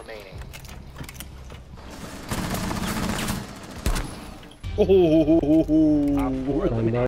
remaining. Oh, Op 4 eliminated.